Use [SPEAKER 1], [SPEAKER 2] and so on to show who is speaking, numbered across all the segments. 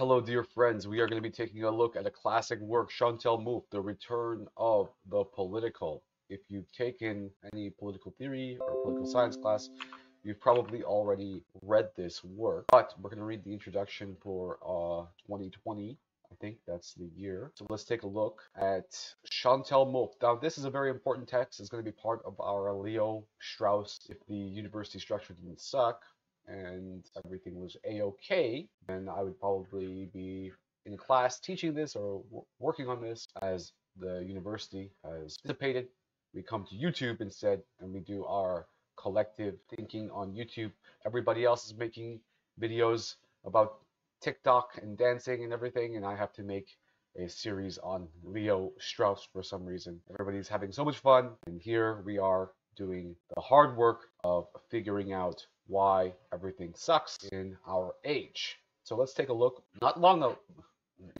[SPEAKER 1] Hello, dear friends. We are going to be taking a look at a classic work, Chantal Mouffe, The Return of the Political. If you've taken any political theory or political science class, you've probably already read this work. But we're going to read the introduction for uh, 2020. I think that's the year. So let's take a look at Chantal Mouffe. Now, this is a very important text. It's going to be part of our Leo Strauss, If the University Structure Didn't Suck, and everything was a-okay, then I would probably be in class teaching this or working on this as the university has dissipated. We come to YouTube instead and we do our collective thinking on YouTube. Everybody else is making videos about TikTok and dancing and everything, and I have to make a series on Leo Strauss for some reason. Everybody's having so much fun, and here we are doing the hard work of figuring out why everything sucks in our age. So let's take a look. Not long ago,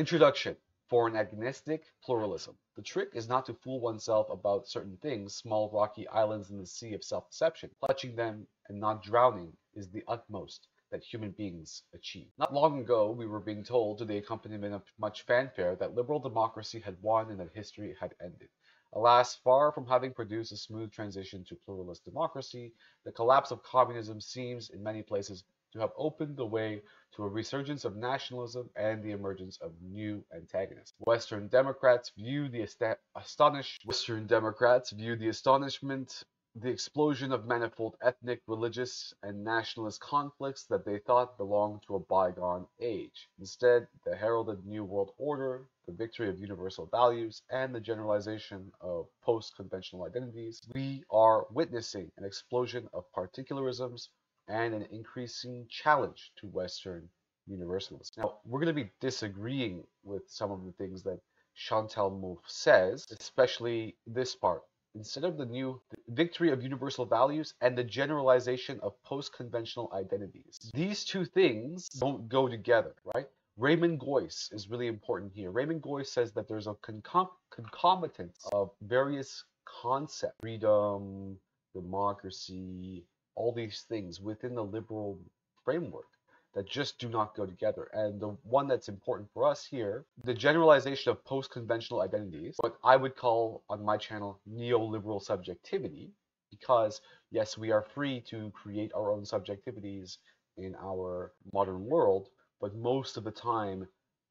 [SPEAKER 1] introduction for an agonistic pluralism. The trick is not to fool oneself about certain things, small rocky islands in the sea of self-deception. Clutching them and not drowning is the utmost that human beings achieve. Not long ago, we were being told to the accompaniment of much fanfare that liberal democracy had won and that history had ended. Alas, far from having produced a smooth transition to pluralist democracy, the collapse of communism seems, in many places, to have opened the way to a resurgence of nationalism and the emergence of new antagonists. Western Democrats view the astonished Western Democrats view the astonishment the explosion of manifold ethnic, religious, and nationalist conflicts that they thought belonged to a bygone age. Instead, the heralded New World Order, the victory of universal values, and the generalization of post-conventional identities, we are witnessing an explosion of particularisms and an increasing challenge to Western universalism. Now, we're going to be disagreeing with some of the things that Chantal Mouffe says, especially this part instead of the new victory of universal values and the generalization of post-conventional identities. These two things don't go together, right? Raymond Geuss is really important here. Raymond Geuss says that there's a concom concomitance of various concepts, freedom, democracy, all these things within the liberal framework that just do not go together. And the one that's important for us here, the generalization of post-conventional identities, what I would call on my channel neoliberal subjectivity, because yes, we are free to create our own subjectivities in our modern world, but most of the time,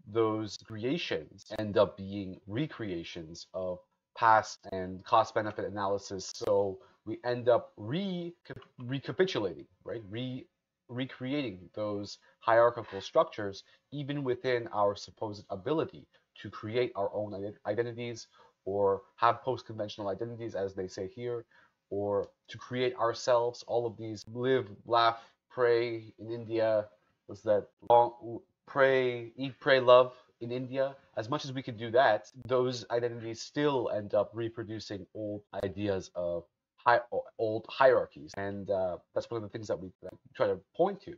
[SPEAKER 1] those creations end up being recreations of past and cost benefit analysis. So we end up re recapitulating, right? Re recreating those hierarchical structures even within our supposed ability to create our own identities or have post-conventional identities as they say here or to create ourselves all of these live laugh pray in india was that long pray eat pray love in india as much as we could do that those identities still end up reproducing old ideas of hi old hierarchies, and uh, that's one of the things that we try to point to.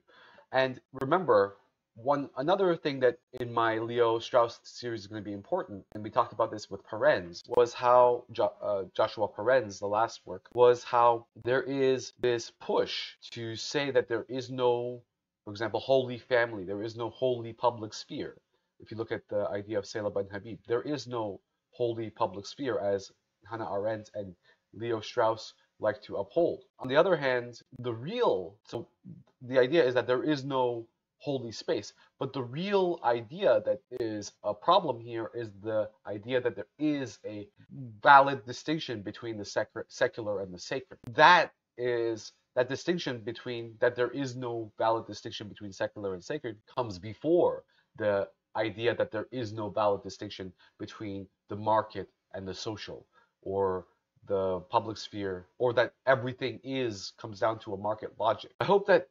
[SPEAKER 1] And remember, one another thing that in my Leo Strauss series is going to be important, and we talked about this with Parens, was how jo uh, Joshua Parens, the last work, was how there is this push to say that there is no, for example, holy family, there is no holy public sphere. If you look at the idea of Seyla Benhabib, there is no holy public sphere as Hannah Arendt and Leo Strauss like to uphold. On the other hand, the real, so the idea is that there is no holy space, but the real idea that is a problem here is the idea that there is a valid distinction between the sec secular and the sacred. That is that distinction between that there is no valid distinction between secular and sacred comes before the idea that there is no valid distinction between the market and the social or the public sphere or that everything is comes down to a market logic. I hope that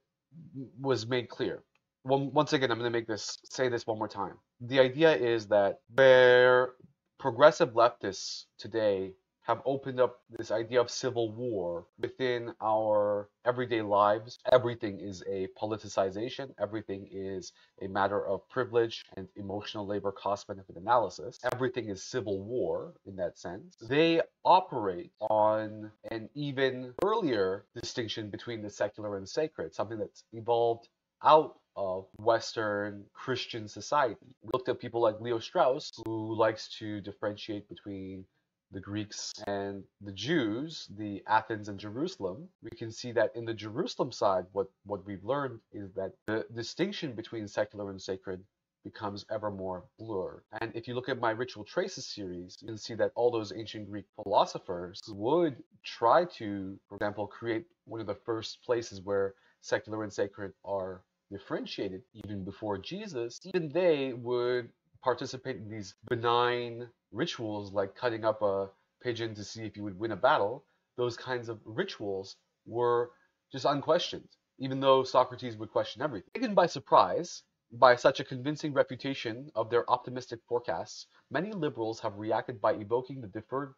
[SPEAKER 1] was made clear. Well, once again, I'm going to make this say this one more time. The idea is that where progressive leftists today have opened up this idea of civil war within our everyday lives. Everything is a politicization, everything is a matter of privilege and emotional labor cost benefit analysis. Everything is civil war in that sense. They operate on an even earlier distinction between the secular and sacred, something that's evolved out of Western Christian society. We looked at people like Leo Strauss, who likes to differentiate between the Greeks and the Jews, the Athens and Jerusalem, we can see that in the Jerusalem side, what, what we've learned is that the distinction between secular and sacred becomes ever more blurred. And if you look at my Ritual Traces series, you can see that all those ancient Greek philosophers would try to, for example, create one of the first places where secular and sacred are differentiated even before Jesus, even they would participate in these benign rituals like cutting up a pigeon to see if you would win a battle, those kinds of rituals were just unquestioned, even though Socrates would question everything. Taken by surprise by such a convincing refutation of their optimistic forecasts, many liberals have reacted by evoking the deferred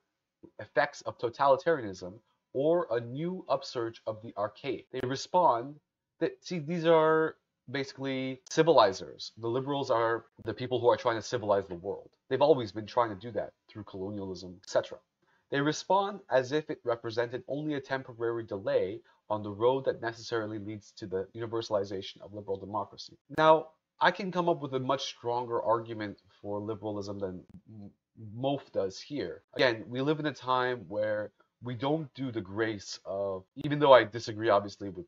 [SPEAKER 1] effects of totalitarianism or a new upsurge of the archaic. They respond that, see, these are basically civilizers. The liberals are the people who are trying to civilize the world. They've always been trying to do that through colonialism, etc. They respond as if it represented only a temporary delay on the road that necessarily leads to the universalization of liberal democracy. Now, I can come up with a much stronger argument for liberalism than Mouffe does here. Again, we live in a time where we don't do the grace of, even though I disagree obviously with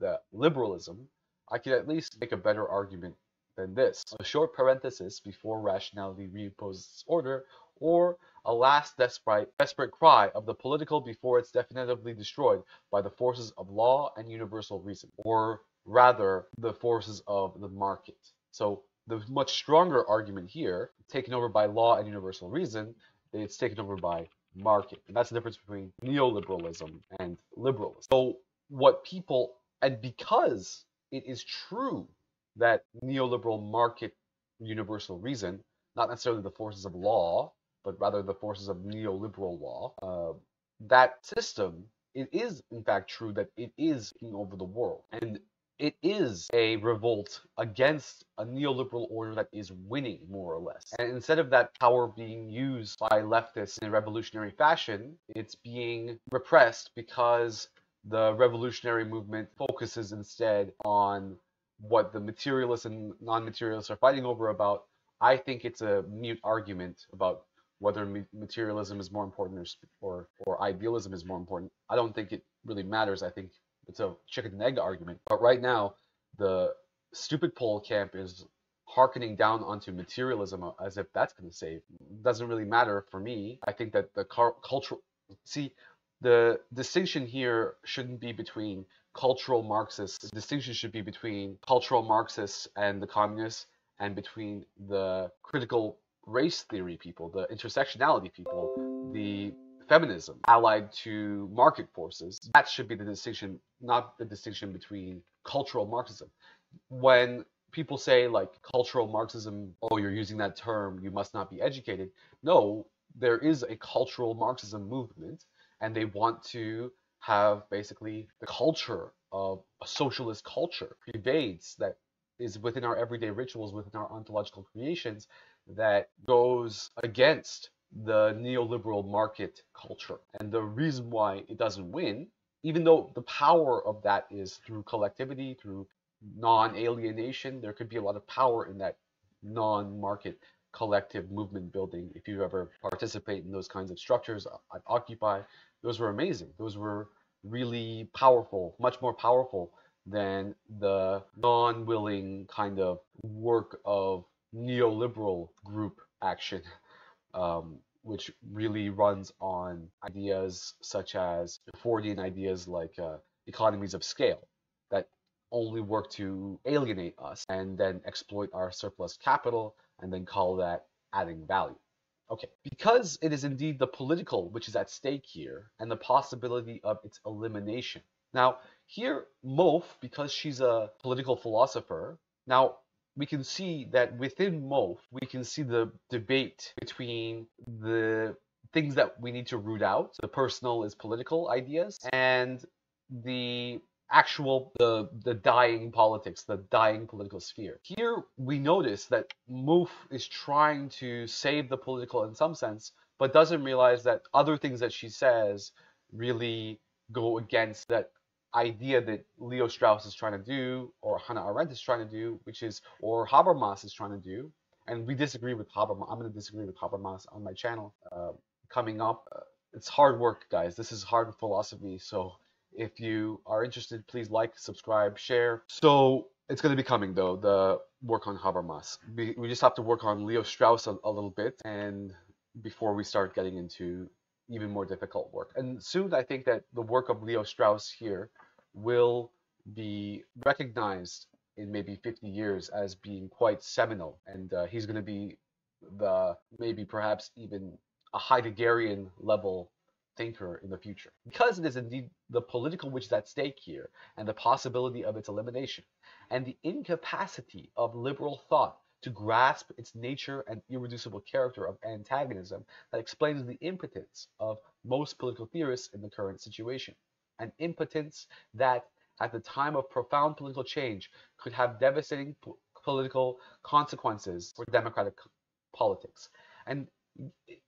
[SPEAKER 1] that liberalism, I could at least make a better argument than this. A short parenthesis before rationality reimposes its order, or a last desperate, desperate cry of the political before it's definitively destroyed by the forces of law and universal reason, or rather the forces of the market. So the much stronger argument here, taken over by law and universal reason, it's taken over by market. And that's the difference between neoliberalism and liberalism. So what people, and because it is true that neoliberal market universal reason, not necessarily the forces of law, but rather the forces of neoliberal law, uh, that system, it is in fact true that it is taking over the world. And it is a revolt against a neoliberal order that is winning, more or less. And instead of that power being used by leftists in a revolutionary fashion, it's being repressed because the revolutionary movement focuses instead on what the materialists and non-materialists are fighting over about. I think it's a mute argument about whether materialism is more important or, or, or idealism is more important. I don't think it really matters. I think it's a chicken and egg argument. But right now, the stupid pole camp is harkening down onto materialism as if that's going to save. Doesn't really matter for me. I think that the cultural see the distinction here shouldn't be between cultural Marxists. The distinction should be between cultural Marxists and the communists, and between the critical race theory people, the intersectionality people, the feminism allied to market forces. That should be the distinction, not the distinction between cultural Marxism. When people say like cultural Marxism, oh, you're using that term, you must not be educated. No, there is a cultural Marxism movement and they want to have basically the culture of a socialist culture pervades that is within our everyday rituals, within our ontological creations, that goes against the neoliberal market culture. And the reason why it doesn't win, even though the power of that is through collectivity, through non alienation, there could be a lot of power in that non market collective movement building. If you ever participate in those kinds of structures at Occupy, those were amazing. Those were really powerful, much more powerful than the non-willing kind of work of neoliberal group action, um, which really runs on ideas such as Fordian ideas like uh, economies of scale that only work to alienate us and then exploit our surplus capital and then call that adding value. Okay, because it is indeed the political which is at stake here and the possibility of its elimination. Now, here, Mouffe, because she's a political philosopher, now we can see that within Mouffe, we can see the debate between the things that we need to root out, the personal is political ideas, and the actual the the dying politics, the dying political sphere. Here we notice that Mouffe is trying to save the political in some sense, but doesn't realize that other things that she says really go against that idea that Leo Strauss is trying to do, or Hannah Arendt is trying to do, which is, or Habermas is trying to do, and we disagree with Habermas. I'm going to disagree with Habermas on my channel uh, coming up. Uh, it's hard work, guys. This is hard philosophy. So if you are interested, please like, subscribe, share. So it's going to be coming though, the work on Habermas. We, just have to work on Leo Strauss a, a little bit and before we start getting into even more difficult work. And soon I think that the work of Leo Strauss here will be recognized in maybe 50 years as being quite seminal. And uh, he's going to be the maybe perhaps even a Heideggerian level thinker in the future. Because it is indeed the political which is at stake here and the possibility of its elimination and the incapacity of liberal thought to grasp its nature and irreducible character of antagonism that explains the impotence of most political theorists in the current situation. An impotence that, at the time of profound political change, could have devastating political consequences for democratic politics. And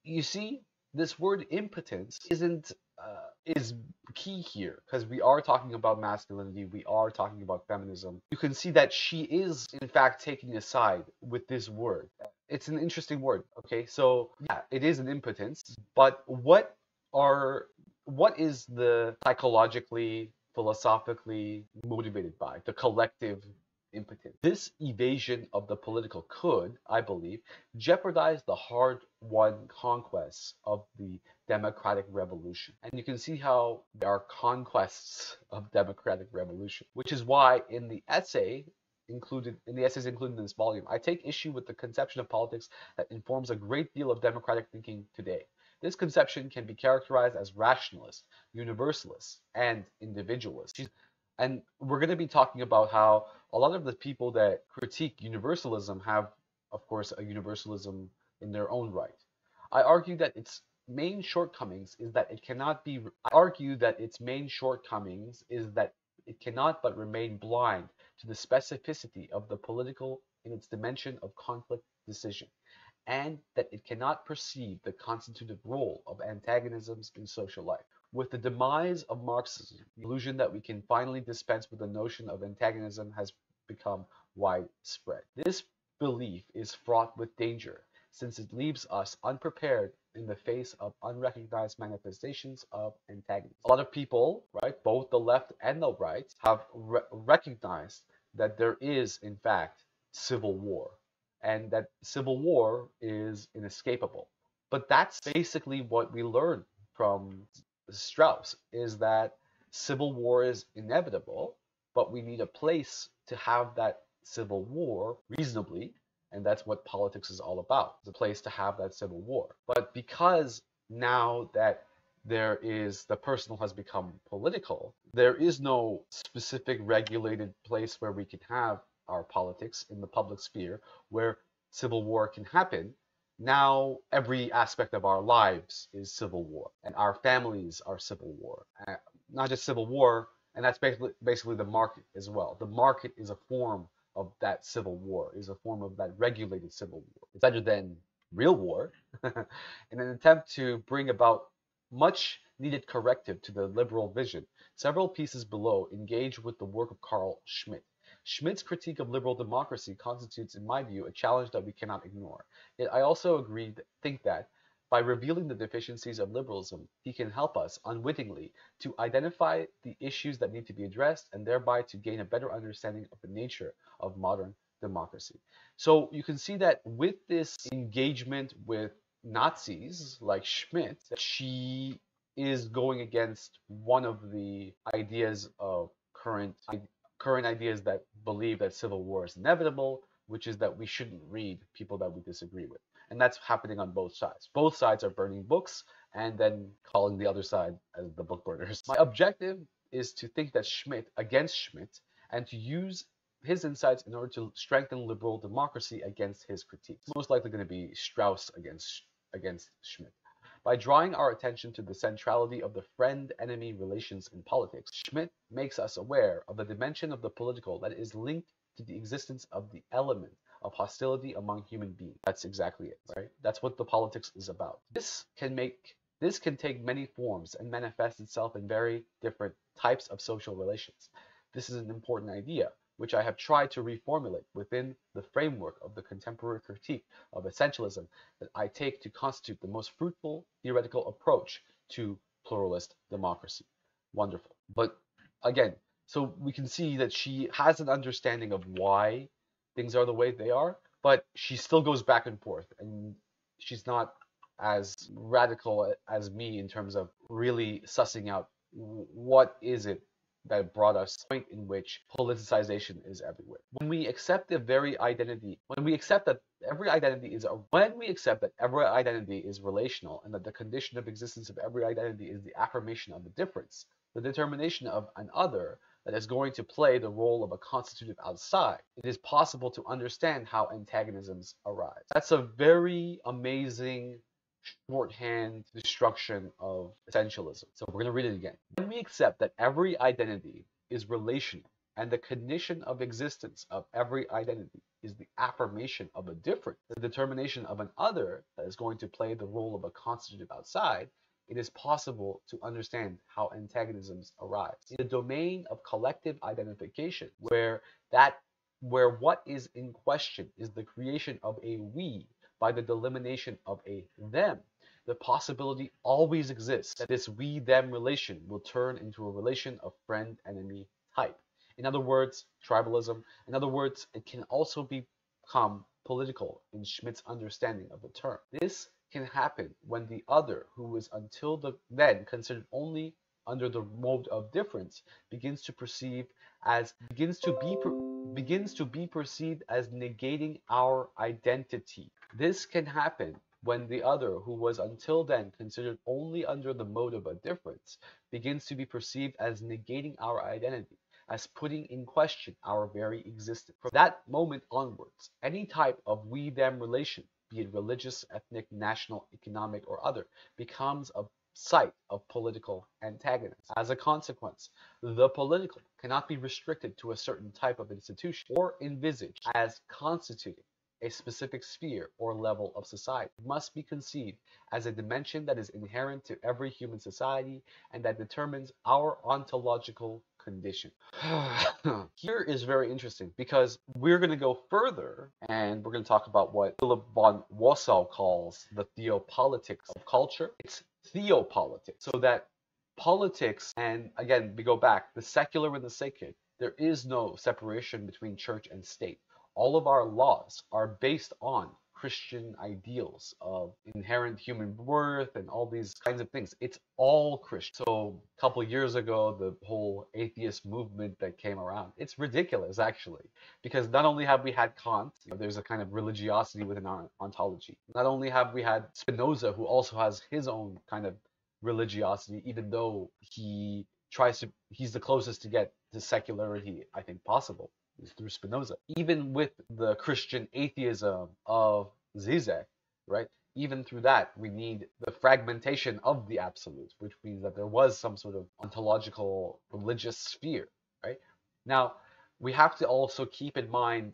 [SPEAKER 1] you see, this word impotence isn't uh, is key here because we are talking about masculinity, we are talking about feminism. You can see that she is in fact taking a side with this word. It's an interesting word. Okay, so yeah, it is an impotence, but what are what is the psychologically, philosophically motivated by the collective impotent. This evasion of the political could, I believe, jeopardize the hard-won conquests of the democratic revolution. And you can see how there are conquests of democratic revolution, which is why in the essay included in the essays included in this volume, I take issue with the conception of politics that informs a great deal of democratic thinking today. This conception can be characterized as rationalist, universalist, and individualist. And we're going to be talking about how a lot of the people that critique universalism have, of course, a universalism in their own right. I argue that its main shortcomings is that it cannot be. I argue that its main shortcomings is that it cannot but remain blind to the specificity of the political in its dimension of conflict decision, and that it cannot perceive the constitutive role of antagonisms in social life. With the demise of Marxism, the illusion that we can finally dispense with the notion of antagonism has become widespread. This belief is fraught with danger since it leaves us unprepared in the face of unrecognized manifestations of antagonism. A lot of people, right, both the left and the right, have re recognized that there is, in fact, civil war and that civil war is inescapable. But that's basically what we learned from Strauss is that civil war is inevitable, but we need a place to have that civil war reasonably, and that's what politics is all about. The place to have that civil war. But because now that there is the personal has become political, there is no specific regulated place where we can have our politics in the public sphere where civil war can happen now every aspect of our lives is civil war and our families are civil war uh, not just civil war and that's basically basically the market as well. The market is a form of that civil war is a form of that regulated civil war. It's better than real war in an attempt to bring about much needed corrective to the liberal vision several pieces below engage with the work of carl schmitt Schmitt's critique of liberal democracy constitutes, in my view, a challenge that we cannot ignore. Yet I also agree, think that by revealing the deficiencies of liberalism, he can help us, unwittingly, to identify the issues that need to be addressed and thereby to gain a better understanding of the nature of modern democracy. So you can see that with this engagement with Nazis like Schmitt, she is going against one of the ideas of current current ideas that believe that civil war is inevitable, which is that we shouldn't read people that we disagree with. And that's happening on both sides. Both sides are burning books and then calling the other side as the book burners. My objective is to think that Schmitt against Schmitt and to use his insights in order to strengthen liberal democracy against his critiques. Most likely going to be Strauss against against Schmitt. By drawing our attention to the centrality of the friend-enemy relations in politics, Schmitt makes us aware of the dimension of the political that is linked to the existence of the element of hostility among human beings. That's exactly it, right? That's what the politics is about. This can make This can take many forms and manifest itself in very different types of social relations. This is an important idea, which I have tried to reformulate within the framework of the contemporary critique of essentialism that I take to constitute the most fruitful theoretical approach to pluralist democracy. Wonderful. But again, so we can see that she has an understanding of why things are the way they are, but she still goes back and forth and she's not as radical as me in terms of really sussing out what is it that brought us to point in which politicization is everywhere. When we accept the very identity, when we accept that every identity is a, when we accept that every identity is relational and that the condition of existence of every identity is the affirmation of the difference, the determination of an other that is going to play the role of a constitutive outside, it is possible to understand how antagonisms arise. That's a very amazing shorthand destruction of essentialism. So we're going to read it again. When we accept that every identity is relational and the condition of existence of every identity is the affirmation of a different, the determination of an other that is going to play the role of a constitutive outside, it is possible to understand how antagonisms arise. In the domain of collective identification, where that where what is in question is the creation of a we by the delimitation of a them, the possibility always exists that this we them relation will turn into a relation of friend enemy type. In other words, tribalism. In other words, it can also become political in Schmitt's understanding of the term. This can happen when the other, who was until the, then considered only under the mode of difference, begins to perceive as begins to be begins to be perceived as negating our identity. This can happen when the other, who was until then considered only under the mode of a difference, begins to be perceived as negating our identity, as putting in question our very existence. From that moment onwards, any type of we them relation be it religious, ethnic, national, economic, or other, becomes a site of political antagonism. As a consequence, the political cannot be restricted to a certain type of institution or envisaged as constituting a specific sphere or level of society. Must be conceived as a dimension that is inherent to every human society and that determines our ontological condition. Here is very interesting because we're going to go further and we're going to talk about what Philip von Wassau calls the theopolitics of culture. It's theopolitics, so that politics, and again, we go back, the secular and the sacred, there is no separation between church and state. All of our laws are based on Christian ideals of inherent human worth and all these kinds of things. It's all Christian. So a couple years ago, the whole atheist movement that came around, it's ridiculous actually, because not only have we had Kant, you know, there's a kind of religiosity within our ontology. Not only have we had Spinoza, who also has his own kind of religiosity, even though he tries to, he's the closest to get to secularity, I think, possible through Spinoza. Even with the Christian atheism of Zizek, right? Even through that, we need the fragmentation of the absolute, which means that there was some sort of ontological religious sphere, right? Now, we have to also keep in mind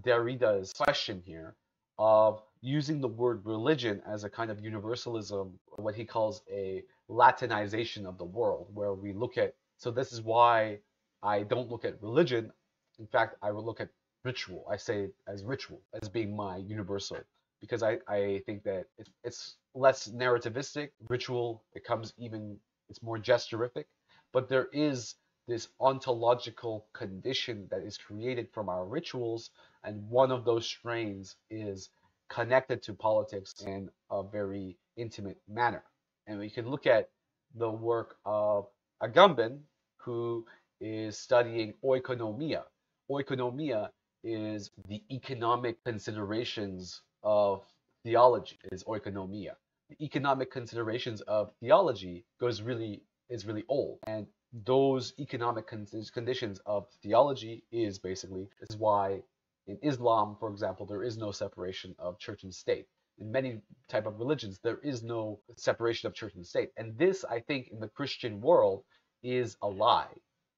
[SPEAKER 1] Derrida's question here of using the word religion as a kind of universalism, what he calls a Latinization of the world, where we look at, so this is why I don't look at religion in fact, I would look at ritual. I say it as ritual as being my universal because I, I think that it's, it's less narrativistic. Ritual becomes even, it's more gesturific, but there is this ontological condition that is created from our rituals, and one of those strains is connected to politics in a very intimate manner. And we can look at the work of Agamben, who is studying oikonomia, oikonomia is the economic considerations of theology is oikonomia. The economic considerations of theology goes really is really old, and those economic con conditions of theology is basically is why in Islam, for example, there is no separation of church and state. In many type of religions, there is no separation of church and state, and this, I think, in the Christian world, is a lie.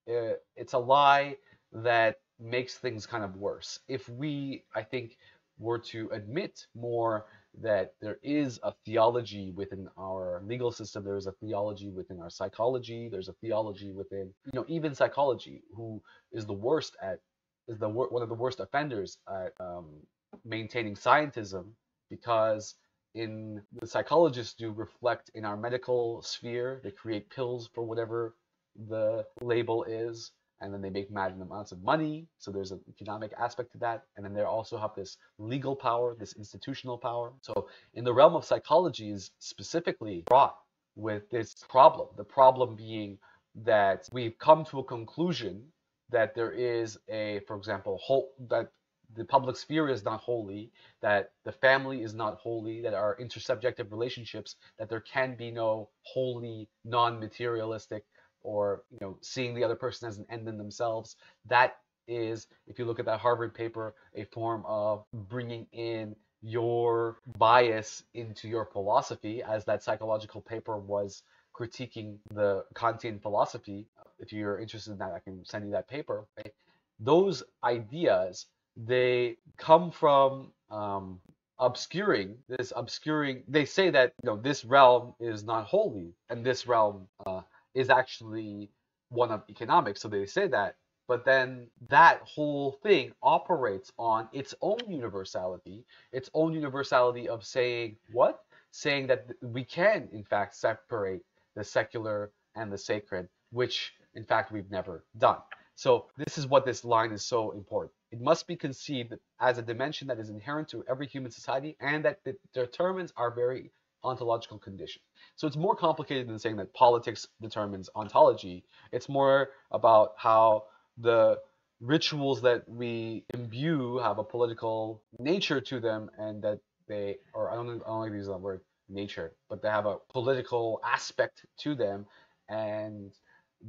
[SPEAKER 1] Uh, it's a lie that makes things kind of worse. If we, I think, were to admit more that there is a theology within our legal system, there is a theology within our psychology, there's a theology within, you know, even psychology, who is the worst at, is the one of the worst offenders at um, maintaining scientism, because in the psychologists do reflect in our medical sphere, they create pills for whatever the label is and then they make mad amounts of money. So there's an economic aspect to that. And then they also have this legal power, this institutional power. So in the realm of psychology is specifically brought with this problem. The problem being that we've come to a conclusion that there is a, for example, whole, that the public sphere is not holy, that the family is not holy, that our intersubjective relationships, that there can be no holy, non-materialistic or you know seeing the other person as an end in themselves that is if you look at that harvard paper a form of bringing in your bias into your philosophy as that psychological paper was critiquing the kantian philosophy if you're interested in that i can send you that paper right? those ideas they come from um, obscuring this obscuring they say that you know this realm is not holy and this realm uh, is actually one of economics. So they say that. But then that whole thing operates on its own universality, its own universality of saying what? Saying that we can, in fact, separate the secular and the sacred, which, in fact, we've never done. So this is what this line is so important. It must be conceived as a dimension that is inherent to every human society and that determines our very ontological condition. So it's more complicated than saying that politics determines ontology. It's more about how the rituals that we imbue have a political nature to them and that they, or I don't, I don't like to use that word, nature, but they have a political aspect to them and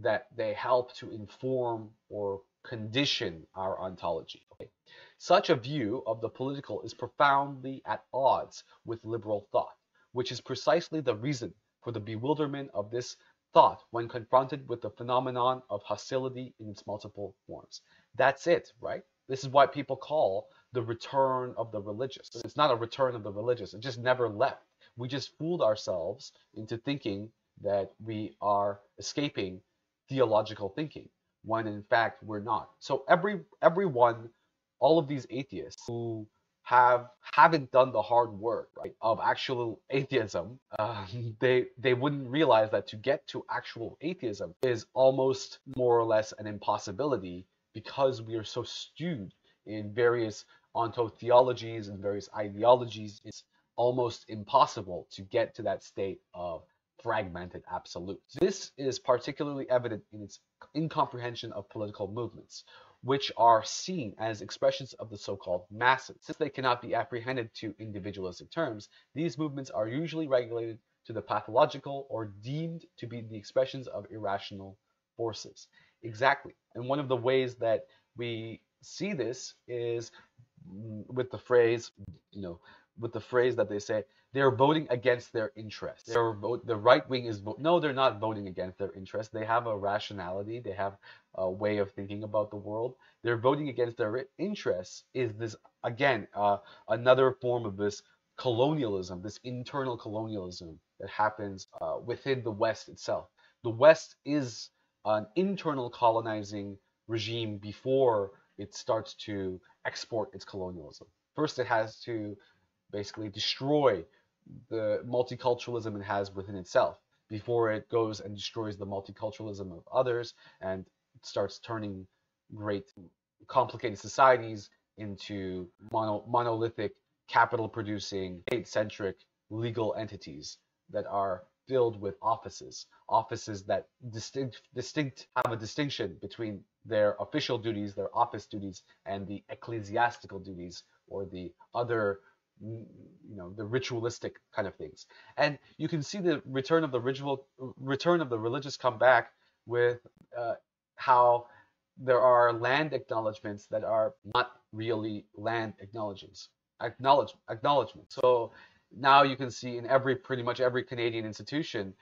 [SPEAKER 1] that they help to inform or condition our ontology. Okay. Such a view of the political is profoundly at odds with liberal thought which is precisely the reason for the bewilderment of this thought when confronted with the phenomenon of hostility in its multiple forms. That's it, right? This is what people call the return of the religious. It's not a return of the religious, it just never left. We just fooled ourselves into thinking that we are escaping theological thinking when in fact we're not. So every everyone, all of these atheists who have haven't done the hard work right, of actual atheism, uh, they they wouldn't realize that to get to actual atheism is almost more or less an impossibility because we are so stewed in various ontotheologies and various ideologies. It's almost impossible to get to that state of fragmented absolutes. This is particularly evident in its incomprehension of political movements, which are seen as expressions of the so-called masses. Since they cannot be apprehended to individualistic terms, these movements are usually regulated to the pathological or deemed to be the expressions of irrational forces. Exactly. And one of the ways that we see this is with the phrase, you know, with the phrase that they say they're voting against their interests. They're vote, the right wing is vote. No, they're not voting against their interests. They have a rationality. They have a way of thinking about the world. They're voting against their interests. Is this again uh, another form of this colonialism, this internal colonialism that happens uh, within the West itself? The West is an internal colonizing regime before it starts to export its colonialism. First, it has to basically destroy the multiculturalism it has within itself before it goes and destroys the multiculturalism of others and starts turning great complicated societies into mono, monolithic capital producing state centric legal entities that are filled with offices offices that distinct distinct have a distinction between their official duties their office duties and the ecclesiastical duties or the other you know the ritualistic kind of things. And you can see the return of the ritual return of the religious come back with uh, how there are land acknowledgments that are not really land acknowledgements acknowledge acknowledgement so now you can see in every pretty much every canadian institution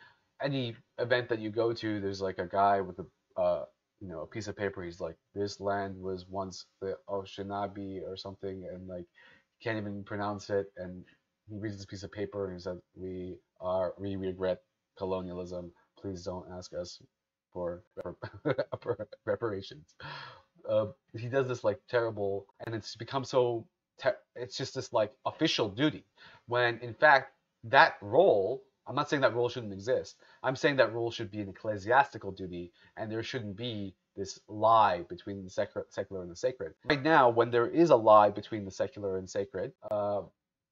[SPEAKER 1] any event that you go to there's like a guy with a uh, you know a piece of paper. He's like this land was once the Anishinaabe or something and like can't even pronounce it, and he reads this piece of paper and he said, "We are we regret colonialism. Please don't ask us for reparations." Uh, he does this like terrible, and it's become so. it's just this like official duty, when in fact that role. I'm not saying that role shouldn't exist. I'm saying that role should be an ecclesiastical duty, and there shouldn't be this lie between the secular and the sacred. Right now, when there is a lie between the secular and sacred, uh,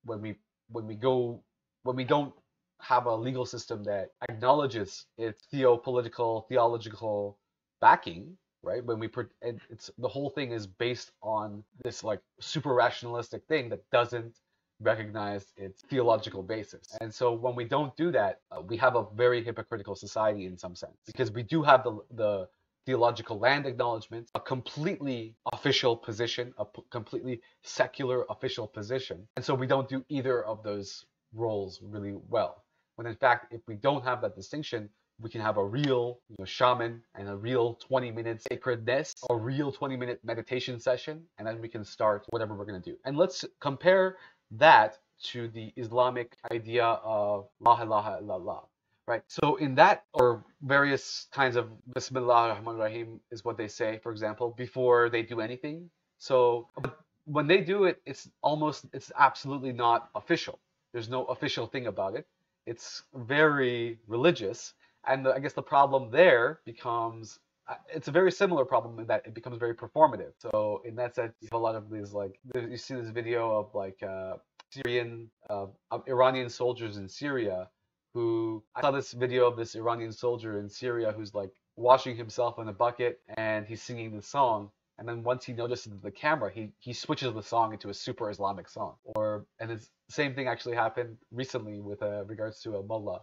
[SPEAKER 1] when we when we go when we don't have a legal system that acknowledges its theopolitical theological backing right when we and it's the whole thing is based on this like super rationalistic thing that doesn't recognize its theological basis and so when we don't do that uh, we have a very hypocritical society in some sense because we do have the the theological land acknowledgement, a completely official position, a completely secular official position. And so we don't do either of those roles really well. When in fact, if we don't have that distinction, we can have a real you know, shaman and a real 20 minute sacredness, a real 20 minute meditation session, and then we can start whatever we're going to do. And let's compare that to the Islamic idea of La ilaha illallah right? So in that or various kinds of Bismillah ar-Rahman rahim is what they say, for example, before they do anything. So but when they do it, it's almost, it's absolutely not official. There's no official thing about it. It's very religious. And the, I guess the problem there becomes, uh, it's a very similar problem in that it becomes very performative. So in that sense, you have a lot of these like, you see this video of like uh, Syrian, uh, Iranian soldiers in Syria who I saw this video of this Iranian soldier in Syria who's like washing himself in a bucket and he's singing the song. And then once he notices the camera, he, he switches the song into a super Islamic song. Or and the same thing actually happened recently with uh, regards to a mullah.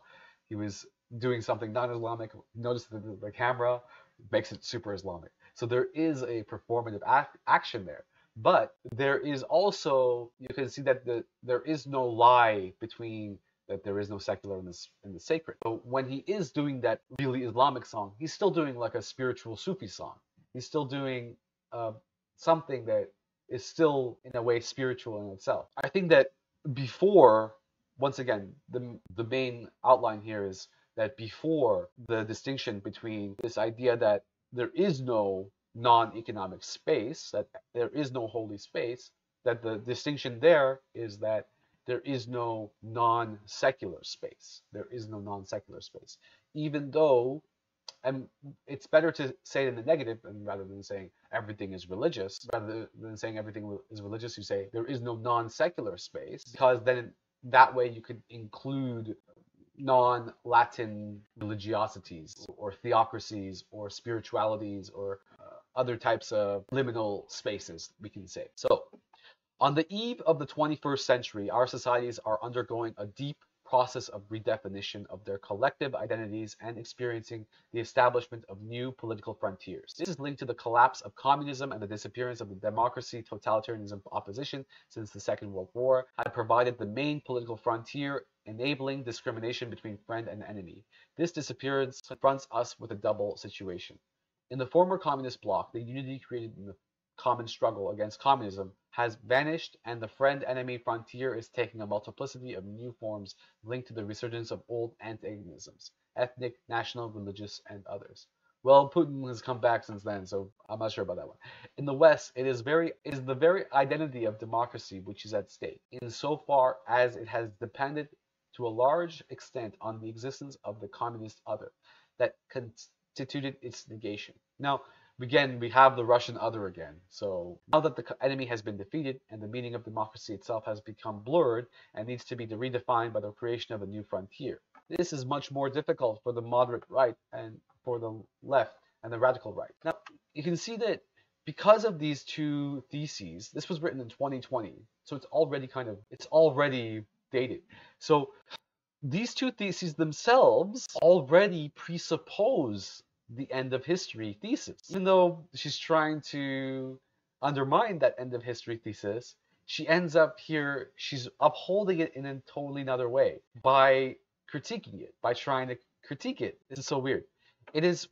[SPEAKER 1] He was doing something non-Islamic, noticed the, the camera, makes it super Islamic. So there is a performative act, action there. But there is also you can see that the, there is no lie between that there is no secular in in the sacred. So when he is doing that really Islamic song, he's still doing like a spiritual Sufi song. He's still doing uh, something that is still in a way spiritual in itself. I think that before, once again, the the main outline here is that before the distinction between this idea that there is no non-economic space, that there is no holy space, that the distinction there is that there is no non-secular space. There is no non-secular space. Even though, and it's better to say it in the negative and rather than saying everything is religious, rather than saying everything is religious, you say there is no non-secular space because then that way you could include non-Latin religiosities or theocracies or spiritualities or uh, other types of liminal spaces, we can say. So on the eve of the 21st century, our societies are undergoing a deep process of redefinition of their collective identities and experiencing the establishment of new political frontiers. This is linked to the collapse of communism and the disappearance of the democracy totalitarianism opposition since the Second World War had provided the main political frontier enabling discrimination between friend and enemy. This disappearance confronts us with a double situation. In the former communist bloc, the unity created in the common struggle against communism has vanished and the friend-enemy frontier is taking a multiplicity of new forms linked to the resurgence of old antagonisms, ethnic, national, religious, and others. Well, Putin has come back since then, so I'm not sure about that one. In the West, it is very is the very identity of democracy which is at stake, insofar as it has depended to a large extent on the existence of the communist other that constituted its negation. Now, again, we have the Russian other again. So now that the enemy has been defeated and the meaning of democracy itself has become blurred and needs to be redefined by the creation of a new frontier. This is much more difficult for the moderate right and for the left and the radical right. Now, you can see that because of these two theses, this was written in 2020, so it's already kind of, it's already dated. So these two theses themselves already presuppose the end of history thesis. Even though she's trying to undermine that end of history thesis, she ends up here, she's upholding it in a totally another way by critiquing it, by trying to critique it. This is so weird. It is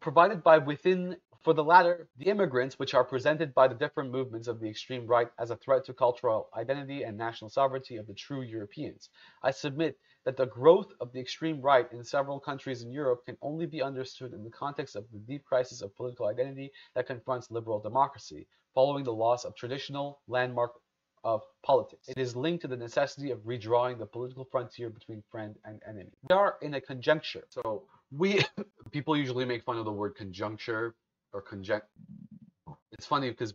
[SPEAKER 1] provided by within For the latter, the immigrants, which are presented by the different movements of the extreme right as a threat to cultural identity and national sovereignty of the true Europeans. I submit that the growth of the extreme right in several countries in Europe can only be understood in the context of the deep crisis of political identity that confronts liberal democracy, following the loss of traditional landmark of politics. It is linked to the necessity of redrawing the political frontier between friend and enemy. We are in a conjuncture. So we people usually make fun of the word conjuncture or conjunct. It's funny because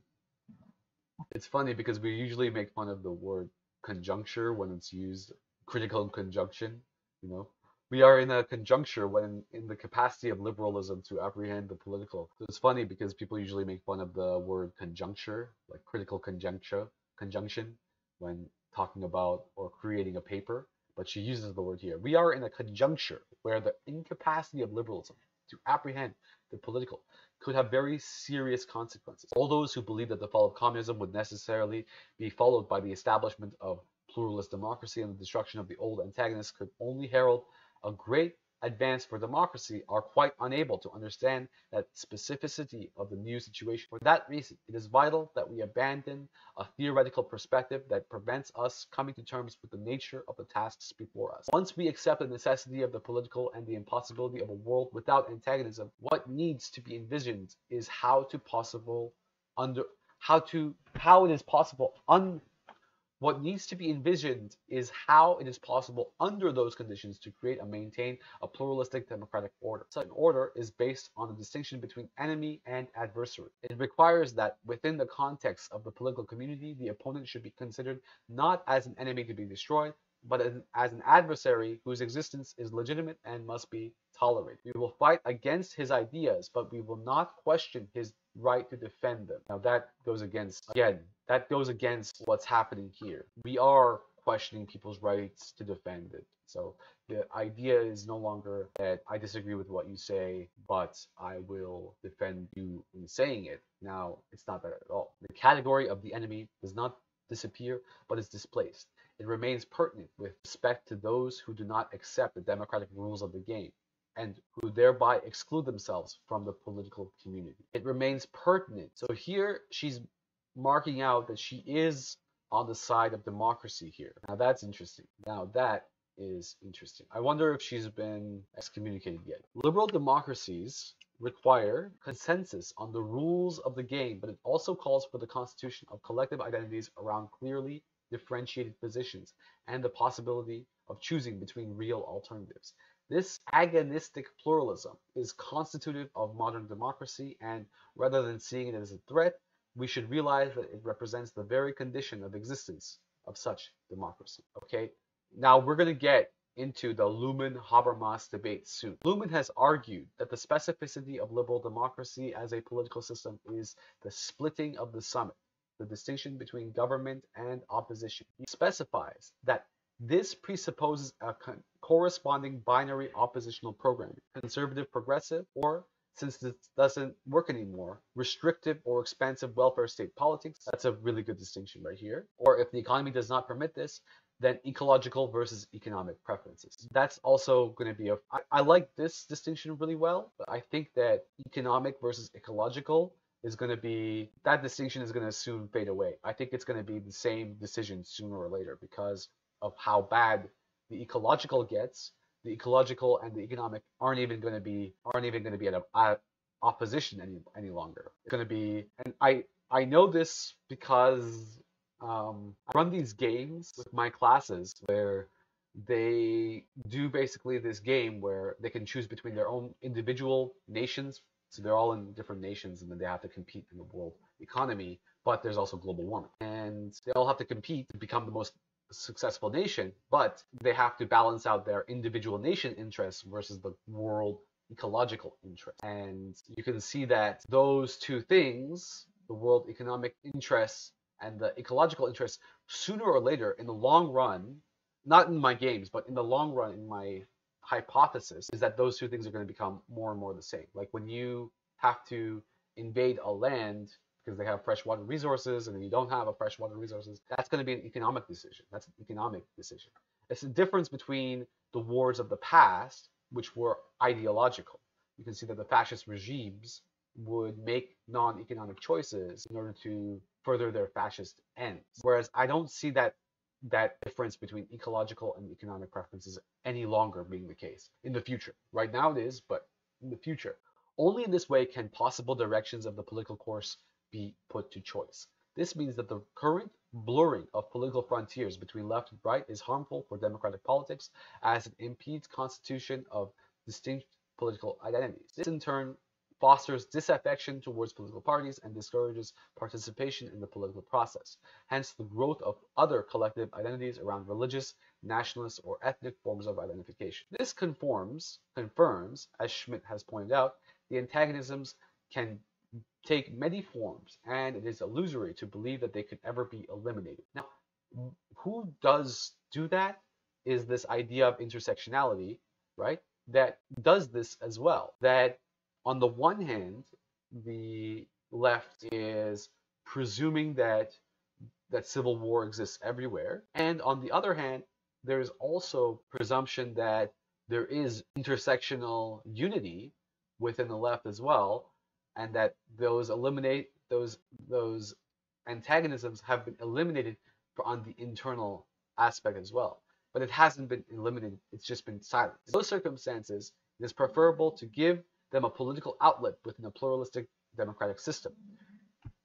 [SPEAKER 1] it's funny because we usually make fun of the word conjuncture when it's used critical conjunction. You know, we are in a conjuncture when in the capacity of liberalism to apprehend the political. So it's funny because people usually make fun of the word conjuncture, like critical conjuncture, conjunction, when talking about or creating a paper. But she uses the word here. We are in a conjuncture where the incapacity of liberalism to apprehend the political could have very serious consequences. All those who believe that the fall of communism would necessarily be followed by the establishment of pluralist democracy and the destruction of the old antagonists could only herald a great advance for democracy are quite unable to understand that specificity of the new situation. For that reason, it is vital that we abandon a theoretical perspective that prevents us coming to terms with the nature of the tasks before us. Once we accept the necessity of the political and the impossibility of a world without antagonism, what needs to be envisioned is how to possible under how to how it is possible un what needs to be envisioned is how it is possible under those conditions to create and maintain a pluralistic democratic order. Such an order is based on the distinction between enemy and adversary. It requires that within the context of the political community, the opponent should be considered not as an enemy to be destroyed, but as an adversary whose existence is legitimate and must be tolerated. We will fight against his ideas, but we will not question his right to defend them. Now that goes against, again, that goes against what's happening here. We are questioning people's rights to defend it. So the idea is no longer that I disagree with what you say, but I will defend you in saying it. Now, it's not that at all. The category of the enemy does not disappear, but is displaced. It remains pertinent with respect to those who do not accept the democratic rules of the game and who thereby exclude themselves from the political community. It remains pertinent. So here she's marking out that she is on the side of democracy here. Now that's interesting. Now that is interesting. I wonder if she's been excommunicated yet. Liberal democracies require consensus on the rules of the game, but it also calls for the constitution of collective identities around clearly differentiated positions and the possibility of choosing between real alternatives. This agonistic pluralism is constitutive of modern democracy, and rather than seeing it as a threat, we should realize that it represents the very condition of existence of such democracy. Okay, now we're going to get into the Luhmann Habermas debate soon. Luhmann has argued that the specificity of liberal democracy as a political system is the splitting of the summit, the distinction between government and opposition. He specifies that this presupposes a corresponding binary oppositional programming, conservative progressive or since this doesn't work anymore, restrictive or expansive welfare state politics, that's a really good distinction right here. Or if the economy does not permit this, then ecological versus economic preferences. That's also going to be a. I, I like this distinction really well, but I think that economic versus ecological is going to be that distinction is going to soon fade away. I think it's going to be the same decision sooner or later because of how bad the ecological gets the ecological and the economic aren't even going to be aren't even going to be at, a, at opposition any any longer. It's going to be, and I I know this because um, I run these games with my classes where they do basically this game where they can choose between their own individual nations. So they're all in different nations, and then they have to compete in the world economy. But there's also global warming, and they all have to compete to become the most successful nation, but they have to balance out their individual nation interests versus the world ecological interest. And you can see that those two things, the world economic interests and the ecological interests, sooner or later in the long run, not in my games, but in the long run, in my hypothesis, is that those two things are going to become more and more the same. Like when you have to invade a land because they have freshwater resources and you don't have a freshwater resources, that's going to be an economic decision. That's an economic decision. It's the difference between the wars of the past, which were ideological. You can see that the fascist regimes would make non-economic choices in order to further their fascist ends. Whereas I don't see that that difference between ecological and economic preferences any longer being the case in the future. Right now it is, but in the future. Only in this way can possible directions of the political course be put to choice. This means that the current blurring of political frontiers between left and right is harmful for democratic politics as it impedes constitution of distinct political identities. This in turn fosters disaffection towards political parties and discourages participation in the political process. Hence, the growth of other collective identities around religious, nationalist, or ethnic forms of identification. This conforms, confirms, as Schmitt has pointed out, the antagonisms can take many forms, and it is illusory to believe that they could ever be eliminated. Now, who does do that is this idea of intersectionality, right? That does this as well. That on the one hand, the left is presuming that that civil war exists everywhere, and on the other hand, there is also presumption that there is intersectional unity within the left as well, and that those eliminate those those antagonisms have been eliminated on the internal aspect as well. But it hasn't been eliminated, it's just been silent. In those circumstances, it is preferable to give them a political outlet within a pluralistic democratic system.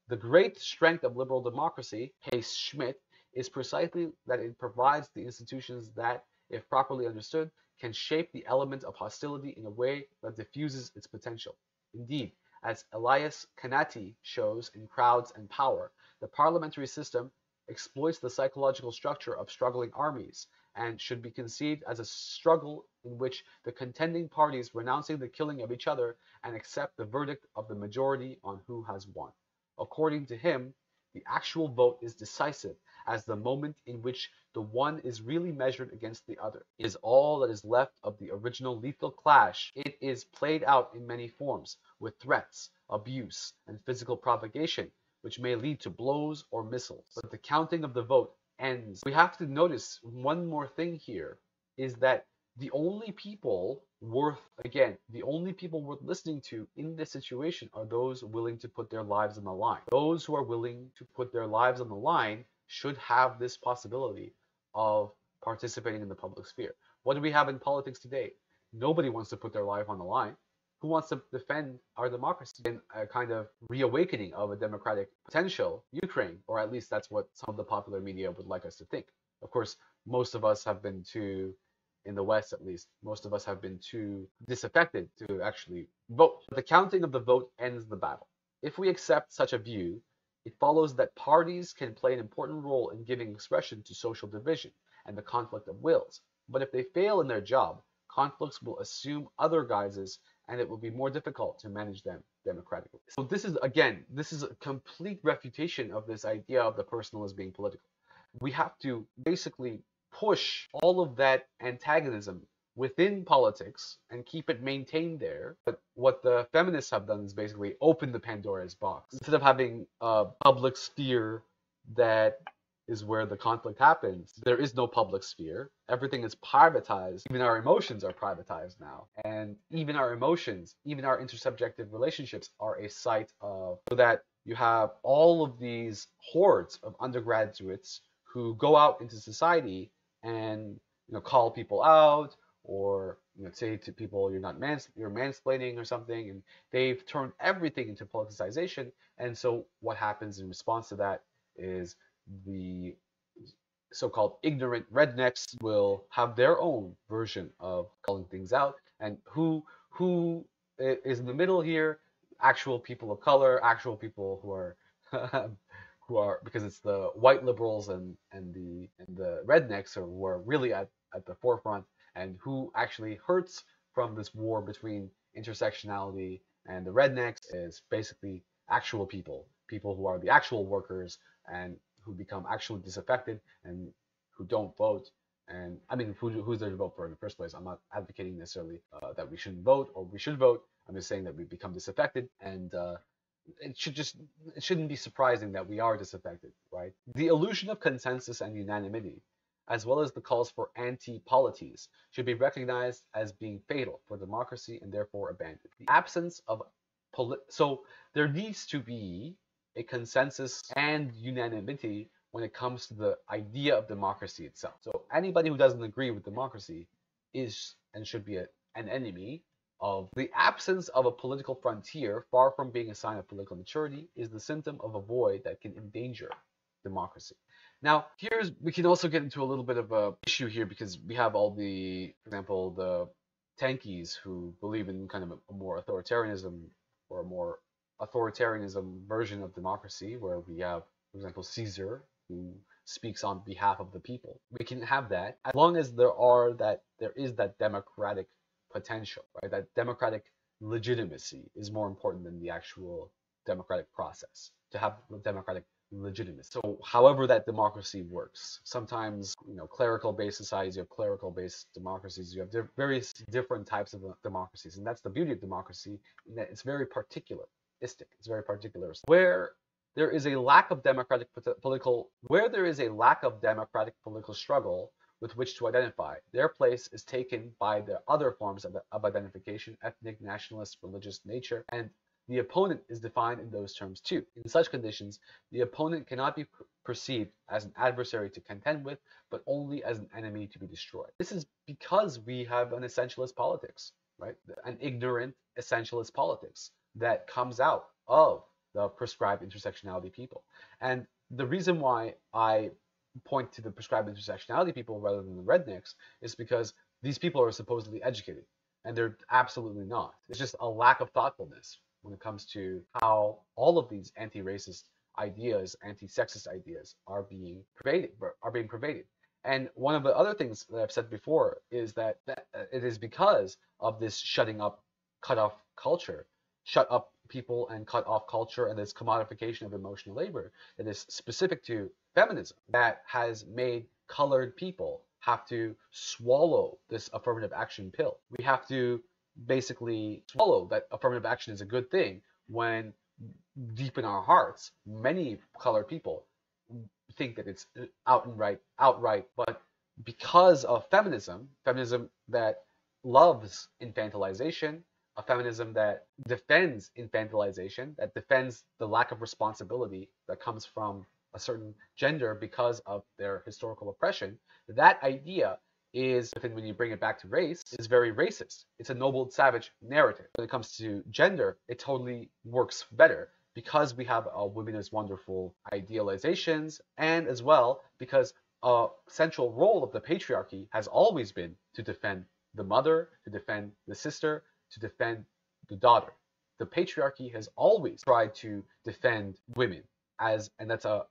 [SPEAKER 1] The great strength of liberal democracy, pace Schmitt, is precisely that it provides the institutions that, if properly understood, can shape the element of hostility in a way that diffuses its potential. Indeed, as Elias Canetti shows in Crowds and Power, the parliamentary system exploits the psychological structure of struggling armies and should be conceived as a struggle in which the contending parties renouncing the killing of each other and accept the verdict of the majority on who has won. According to him, the actual vote is decisive as the moment in which the one is really measured against the other. It is all that is left of the original lethal clash. It is played out in many forms, with threats, abuse, and physical provocation, which may lead to blows or missiles. But the counting of the vote ends. We have to notice one more thing here is that the only people worth again the only people worth listening to in this situation are those willing to put their lives on the line those who are willing to put their lives on the line should have this possibility of participating in the public sphere what do we have in politics today nobody wants to put their life on the line who wants to defend our democracy in a kind of reawakening of a democratic potential Ukraine, or at least that's what some of the popular media would like us to think. Of course, most of us have been too, in the West at least, most of us have been too disaffected to actually vote. The counting of the vote ends the battle. If we accept such a view, it follows that parties can play an important role in giving expression to social division and the conflict of wills. But if they fail in their job, conflicts will assume other guises and it will be more difficult to manage them democratically. So this is again, this is a complete refutation of this idea of the personal as being political. We have to basically push all of that antagonism within politics and keep it maintained there. But what the feminists have done is basically open the Pandora's box. Instead of having a public sphere that is where the conflict happens. There is no public sphere. Everything is privatized. Even our emotions are privatized now. And even our emotions, even our intersubjective relationships are a site of, so that you have all of these hordes of undergraduates who go out into society and you know call people out or you know say to people you're not mans you're mansplaining or something and they've turned everything into politicization. And so what happens in response to that is the so-called ignorant rednecks will have their own version of calling things out. And who who is in the middle here? Actual people of color actual people who are who are because it's the white liberals and and the and the rednecks are, who are really at, at the forefront and who actually hurts from this war between intersectionality and the rednecks is basically actual people people who are the actual workers and who become actually disaffected and who don't vote. And I mean, who, who's there to vote for in the first place? I'm not advocating necessarily uh, that we shouldn't vote or we should vote. I'm just saying that we become disaffected, and uh, it should just it shouldn't be surprising that we are disaffected, right? The illusion of consensus and unanimity, as well as the calls for anti-polities, should be recognized as being fatal for democracy and therefore abandoned. The absence of so there needs to be a consensus and unanimity when it comes to the idea of democracy itself. So anybody who doesn't agree with democracy is and should be a, an enemy of the absence of a political frontier, far from being a sign of political maturity, is the symptom of a void that can endanger democracy. Now, here's we can also get into a little bit of a issue here because we have all the, for example, the tankies who believe in kind of a, more authoritarianism or a more authoritarianism version of democracy, where we have, for example, Caesar who speaks on behalf of the people. We can have that as long as there are that there is that democratic potential, right? That democratic legitimacy is more important than the actual democratic process. To have democratic legitimacy. So however that democracy works, sometimes you know clerical-based societies, you have clerical-based democracies, you have di- various different types of democracies, and that's the beauty of democracy. In that it's very particularistic. It's very particular. Where there is a lack of democratic political, where there is a lack of democratic political struggle with which to identify, their place is taken by the other forms of, of identification, ethnic, nationalist, religious nature, and the opponent is defined in those terms too. In such conditions, the opponent cannot be perceived as an adversary to contend with, but only as an enemy to be destroyed. This is because we have an essentialist politics, right? An ignorant essentialist politics that comes out of the prescribed intersectionality people. And the reason why I point to the prescribed intersectionality people rather than the rednecks is because these people are supposedly educated and they're absolutely not. It's just a lack of thoughtfulness when it comes to how all of these anti-racist ideas, anti-sexist ideas are being pervaded, are being pervaded. And one of the other things that I've said before is that, that uh, it is because of this shutting up, cut off culture, shut up people and cut off culture and this commodification of emotional labor that is specific to feminism that has made colored people have to swallow this affirmative action pill. We have to basically swallow that affirmative action is a good thing when deep in our hearts, many colored people think that it's uh, out and right, outright, but because of feminism, feminism that loves infantilization, a feminism that defends infantilization, that defends the lack of responsibility that comes from a certain gender because of their historical oppression, that idea is, when you bring it back to race, is very racist. It's a noble savage narrative. When it comes to gender, it totally works better because we have a women as wonderful idealizations and as well because a central role of the patriarchy has always been to defend the mother, to defend the sister, to defend the daughter. The patriarchy has always tried to defend women as and that's a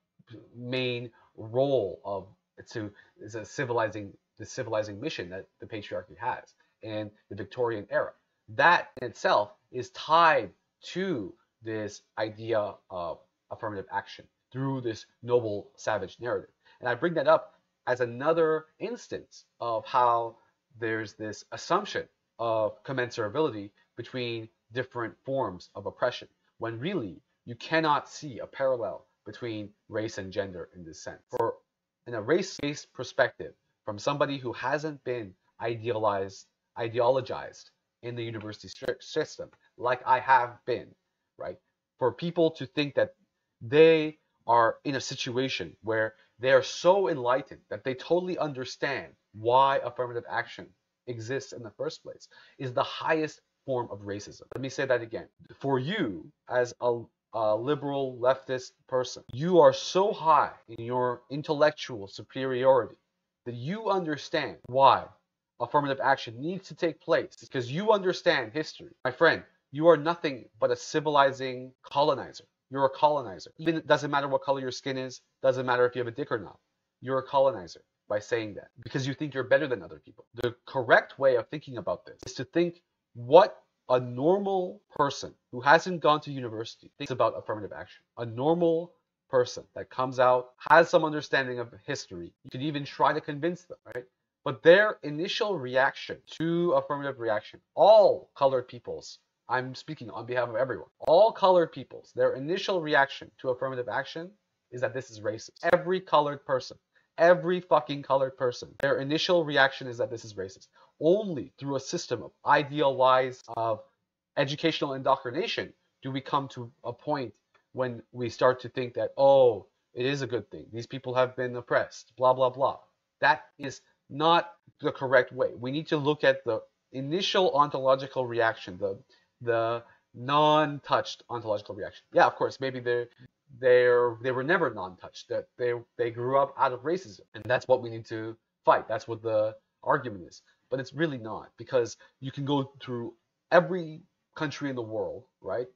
[SPEAKER 1] main role of to is a civilizing the civilizing mission that the patriarchy has in the Victorian era. That in itself is tied to this idea of affirmative action through this noble savage narrative. And I bring that up as another instance of how there's this assumption of commensurability between different forms of oppression, when really you cannot see a parallel between race and gender in this sense. For in a race-based perspective, from somebody who hasn't been idealized, ideologized in the university system, like I have been, right? For people to think that they are in a situation where they are so enlightened that they totally understand why affirmative action exists in the first place is the highest form of racism. Let me say that again. For you, as a, a, liberal leftist person, you are so high in your intellectual superiority that you understand why affirmative action needs to take place because you understand history. My friend, you are nothing but a civilizing colonizer. You're a colonizer. Even it doesn't matter what color your skin is, doesn't matter if you have a dick or not. You're a colonizer by saying that because you think you're better than other people. The correct way of thinking about this is to think what a normal person who hasn't gone to university thinks about affirmative action. A normal person that comes out, has some understanding of history, you could even try to convince them, right? But their initial reaction to affirmative reaction, all colored peoples, I'm speaking on behalf of everyone, all colored peoples, their initial reaction to affirmative action is that this is racist. Every colored person, every fucking colored person, their initial reaction is that this is racist. Only through a system of idealized, of educational indoctrination do we come to a point when we start to think that, oh, it is a good thing. These people have been oppressed, blah, blah, blah. That is not the correct way. We need to look at the initial ontological reaction, the the non-touched ontological reaction. Yeah, of course, maybe they're they're they were never non-touched. That they they grew up out of racism, and that's what we need to fight. That's what the argument is. But it's really not because you can go through every country in the world, right?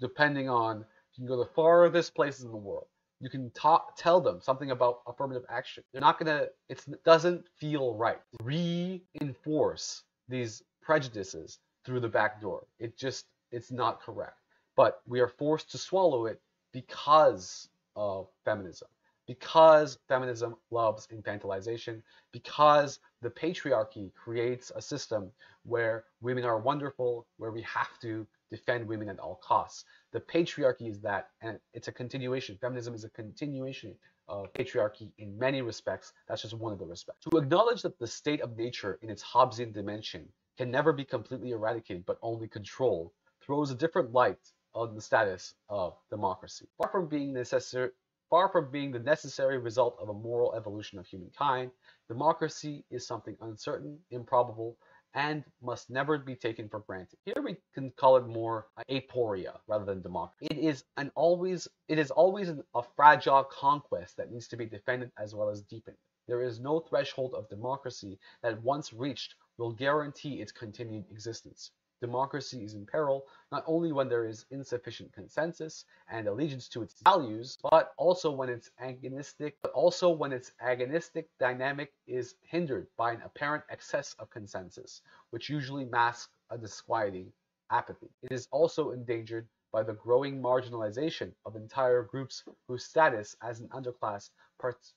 [SPEAKER 1] Depending on can go the farthest places in the world. You can talk, tell them something about affirmative action. They're not gonna. it doesn't feel right. Reinforce these prejudices through the back door. It just it's not correct. But we are forced to swallow it because of feminism. Because feminism loves infantilization, because the patriarchy creates a system where women are wonderful, where we have to defend women at all costs. The patriarchy is that, and it's a continuation. Feminism is a continuation of patriarchy in many respects. That's just one of the respects. To acknowledge that the state of nature in its Hobbesian dimension can never be completely eradicated, but only controlled, throws a different light on the status of democracy. Far from being necessary, far from being the necessary result of a moral evolution of humankind, democracy is something uncertain, improbable, and must never be taken for granted. Here we can call it more aporia rather than democracy. It is an always it is always an, a fragile conquest that needs to be defended as well as deepened. There is no threshold of democracy that once reached will guarantee its continued existence democracy is in peril not only when there is insufficient consensus and allegiance to its values, but also when its agonistic, but also when its agonistic dynamic is hindered by an apparent excess of consensus, which usually masks a disquieting apathy. It is also endangered by the growing marginalization of entire groups whose status as an underclass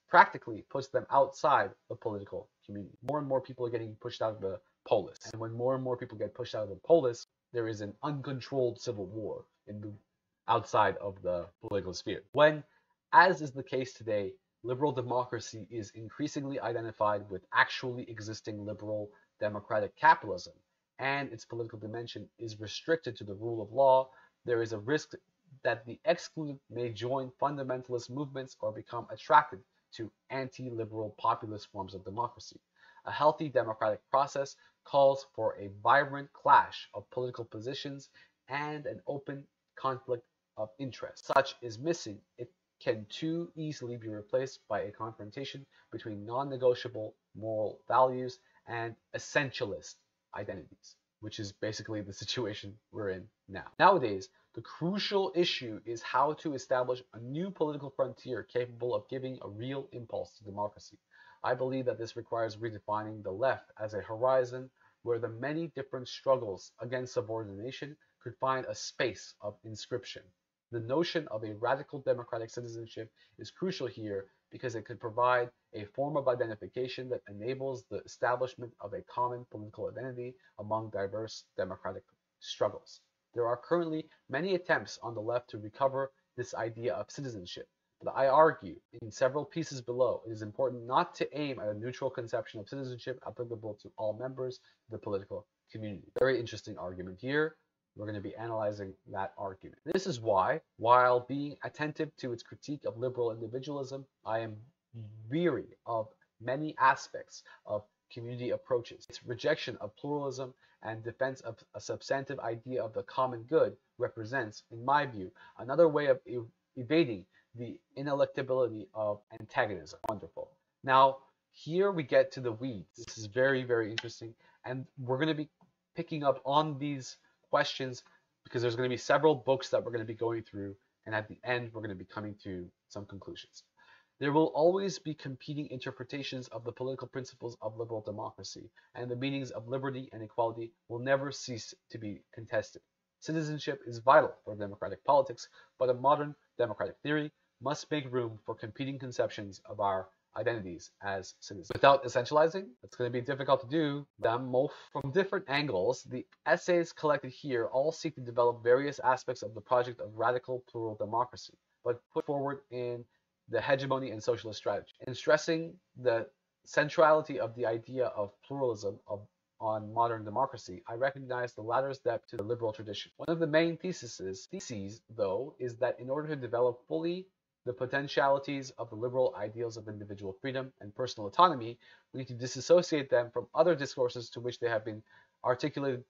[SPEAKER 1] practically puts them outside the political community. More and more people are getting pushed out of the polis. And when more and more people get pushed out of the polis, there is an uncontrolled civil war in the outside of the political sphere. When, as is the case today, liberal democracy is increasingly identified with actually existing liberal democratic capitalism, and its political dimension is restricted to the rule of law, there is a risk that the excluded may join fundamentalist movements or become attracted to anti-liberal populist forms of democracy. A healthy democratic process calls for a vibrant clash of political positions and an open conflict of interest. Such is missing. It can too easily be replaced by a confrontation between non-negotiable moral values and essentialist identities, which is basically the situation we're in now. Nowadays, the crucial issue is how to establish a new political frontier capable of giving a real impulse to democracy. I believe that this requires redefining the left as a horizon where the many different struggles against subordination could find a space of inscription. The notion of a radical democratic citizenship is crucial here because it could provide a form of identification that enables the establishment of a common political identity among diverse democratic struggles. There are currently many attempts on the left to recover this idea of citizenship, but I argue in several pieces below, it is important not to aim at a neutral conception of citizenship applicable to all members of the political community. Very interesting argument here. We're going to be analyzing that argument. This is why, while being attentive to its critique of liberal individualism, I am weary of many aspects of community approaches. Its rejection of pluralism and defense of a substantive idea of the common good represents, in my view, another way of evading the ineluctability of antagonism. Wonderful. Now, here we get to the weeds. This is very, very interesting. And we're going to be picking up on these questions because there's going to be several books that we're going to be going through. And at the end, we're going to be coming to some conclusions. There will always be competing interpretations of the political principles of liberal democracy, and the meanings of liberty and equality will never cease to be contested. Citizenship is vital for democratic politics, but a modern democratic theory must make room for competing conceptions of our identities as citizens. Without essentializing, it's going to be difficult to do them from different angles. The essays collected here all seek to develop various aspects of the project of radical plural democracy, but put forward in the hegemony and socialist strategy. In stressing the centrality of the idea of pluralism of on modern democracy, I recognize the latter step to the liberal tradition. One of the main theses, theses, though, is that in order to develop fully the potentialities of the liberal ideals of individual freedom and personal autonomy, we need to disassociate them from other discourses to which they have been articulated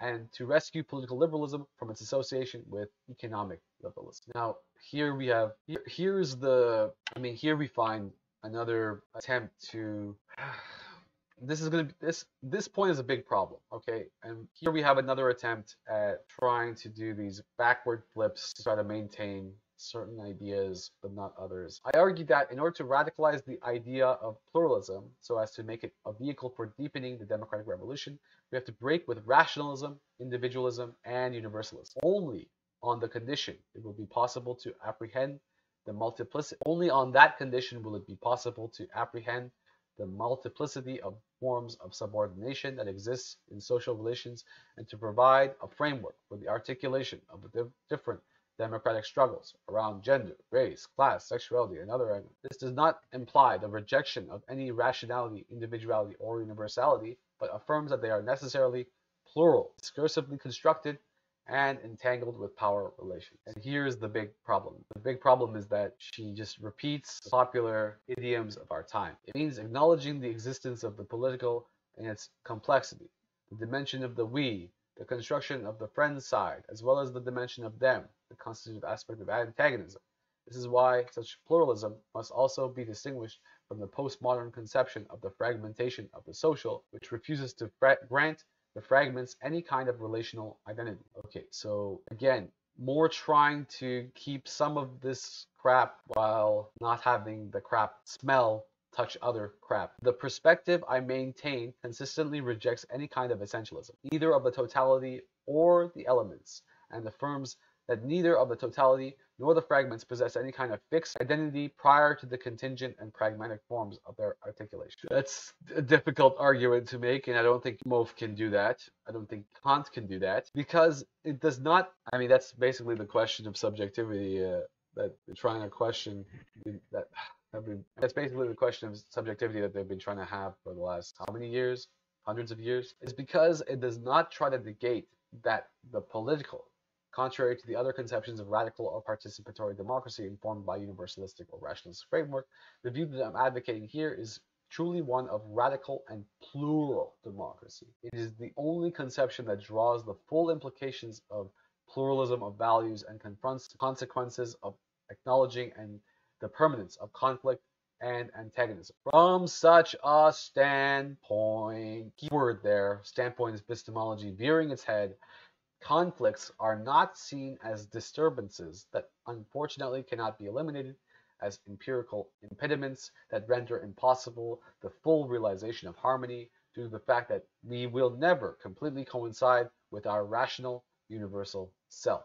[SPEAKER 1] and to rescue political liberalism from its association with economic liberalism. Now, here we have, here, here's the, I mean, here we find another attempt to, this is going to be, this, this point is a big problem, okay? And here we have another attempt at trying to do these backward flips to try to maintain certain ideas but not others. I argue that in order to radicalize the idea of pluralism so as to make it a vehicle for deepening the democratic revolution, we have to break with rationalism, individualism, and universalism. Only on the condition it will be possible to apprehend the multiplicity. Only on that condition will it be possible to apprehend the multiplicity of forms of subordination that exists in social relations and to provide a framework for the articulation of the different democratic struggles around gender, race, class, sexuality, and other. This does not imply the rejection of any rationality, individuality, or universality, but affirms that they are necessarily plural, discursively constructed, and entangled with power relations. And here's the big problem. The big problem is that she just repeats popular idioms of our time. It means acknowledging the existence of the political and its complexity, the dimension of the we, the construction of the friend side, as well as the dimension of them, the constitutive aspect of antagonism. This is why such pluralism must also be distinguished from the postmodern conception of the fragmentation of the social, which refuses to grant the fragments any kind of relational identity. Okay, so again, more trying to keep some of this crap while not having the crap smell touch other crap. The perspective I maintain consistently rejects any kind of essentialism, either of the totality or the elements, and affirms that neither of the totality nor the fragments possess any kind of fixed identity prior to the contingent and pragmatic forms of their articulation. That's a difficult argument to make, and I don't think Mouffe can do that. I don't think Kant can do that because it does not. I mean, that's basically the question of subjectivity uh, that they're trying to question. That that's basically the question of subjectivity that they've been trying to have for the last how many years? Hundreds of years? Is because it does not try to negate that the political, contrary to the other conceptions of radical or participatory democracy informed by universalistic or rationalist framework, the view that I'm advocating here is truly one of radical and plural democracy. It is the only conception that draws the full implications of pluralism of values and confronts consequences of acknowledging and the permanence of conflict and antagonism. From such a standpoint, keyword there, standpoint is epistemology veering its head, conflicts are not seen as disturbances that unfortunately cannot be eliminated as empirical impediments that render impossible the full realization of harmony due to the fact that we will never completely coincide with our rational universal self.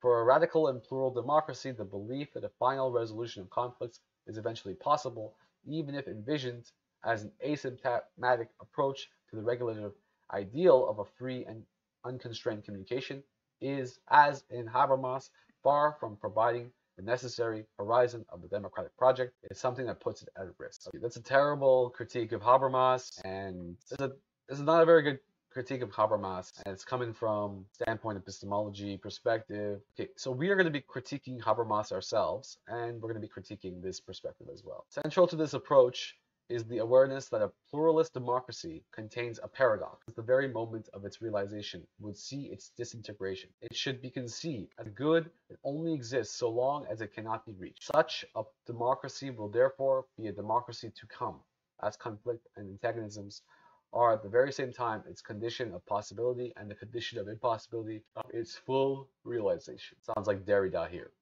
[SPEAKER 1] For a radical and plural democracy, the belief that a final resolution of conflicts is eventually possible, even if envisioned as an asymptomatic approach to the regulative ideal of a free and unconstrained communication, is, as in Habermas, far from providing the necessary horizon of the democratic project. It's something that puts it at risk. Okay, that's a terrible critique of Habermas, and this is not a very good critique of Habermas, and it's coming from standpoint epistemology perspective. Okay, so we are going to be critiquing Habermas ourselves, and we're going to be critiquing this perspective as well. Central to this approach is the awareness that a pluralist democracy contains a paradox. At the very moment of its realization would see its disintegration. It should be conceived as good that only exists so long as it cannot be reached. Such a democracy will therefore be a democracy to come, as conflict and antagonisms are at the very same time its condition of possibility and the condition of impossibility of its full realization. Sounds like Derrida here.